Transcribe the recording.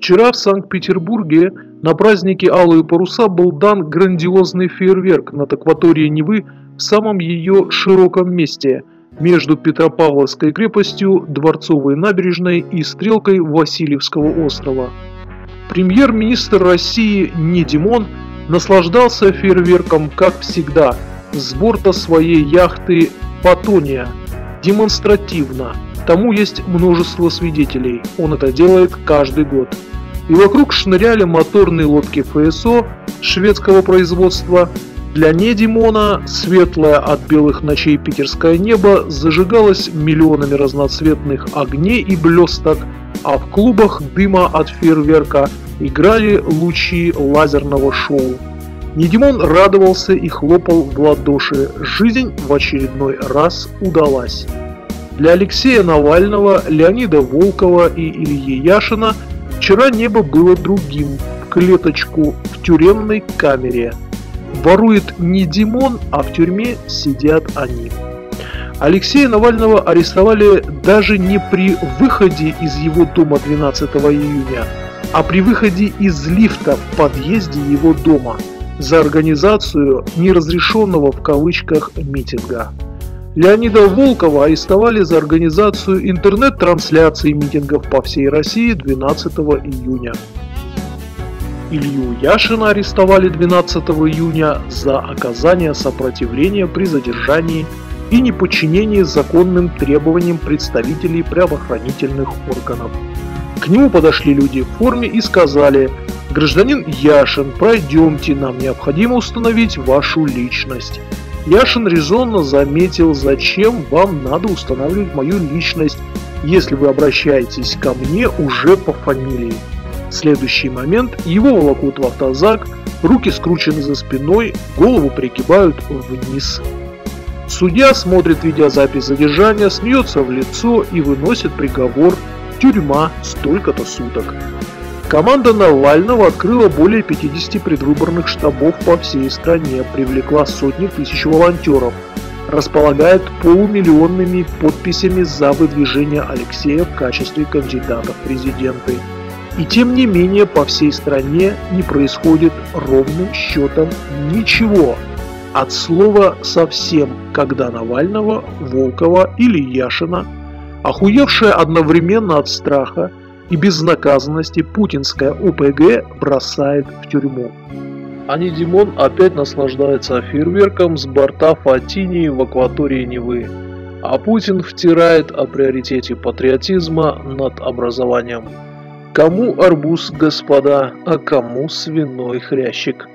Вчера в Санкт-Петербурге на празднике Алые паруса был дан грандиозный фейерверк над акваторией Невы в самом ее широком месте между Петропавловской крепостью, Дворцовой набережной и стрелкой Васильевского острова. Премьер-министр России Недимон наслаждался фейерверком, как всегда, с борта своей яхты «Патония», демонстративно. Тому есть множество свидетелей, он это делает каждый год и вокруг шныряли моторные лодки ФСО шведского производства. Для Недимона светлое от белых ночей питерское небо зажигалось миллионами разноцветных огней и блесток, а в клубах дыма от фейерверка играли лучи лазерного шоу. Недимон радовался и хлопал в ладоши. Жизнь в очередной раз удалась. Для Алексея Навального, Леонида Волкова и Ильи Яшина – Вчера небо было другим, в клеточку в тюремной камере. Ворует не Димон, а в тюрьме сидят они. Алексея Навального арестовали даже не при выходе из его дома 12 июня, а при выходе из лифта в подъезде его дома за организацию неразрешенного в кавычках митинга. Леонида Волкова арестовали за организацию интернет-трансляции митингов по всей России 12 июня. Илью Яшина арестовали 12 июня за оказание сопротивления при задержании и неподчинении законным требованиям представителей правоохранительных органов. К нему подошли люди в форме и сказали «Гражданин Яшин, пройдемте, нам необходимо установить вашу личность». Яшин резонно заметил, зачем вам надо устанавливать мою личность, если вы обращаетесь ко мне уже по фамилии. В следующий момент его волокут в автозак, руки скручены за спиной, голову пригибают вниз. Судья смотрит видеозапись задержания, смеется в лицо и выносит приговор «Тюрьма столько-то суток». Команда Навального открыла более 50 предвыборных штабов по всей стране, привлекла сотни тысяч волонтеров, располагает полумиллионными подписями за выдвижение Алексея в качестве кандидата в президенты. И тем не менее по всей стране не происходит ровным счетом ничего. От слова совсем, когда Навального, Волкова или Яшина, охуевшая одновременно от страха, и безнаказанности путинская ОПГ бросает в тюрьму. Ани Димон опять наслаждается фейерверком с борта Фатинии в акватории Невы, а Путин втирает о приоритете патриотизма над образованием. Кому арбуз, господа, а кому свиной хрящик?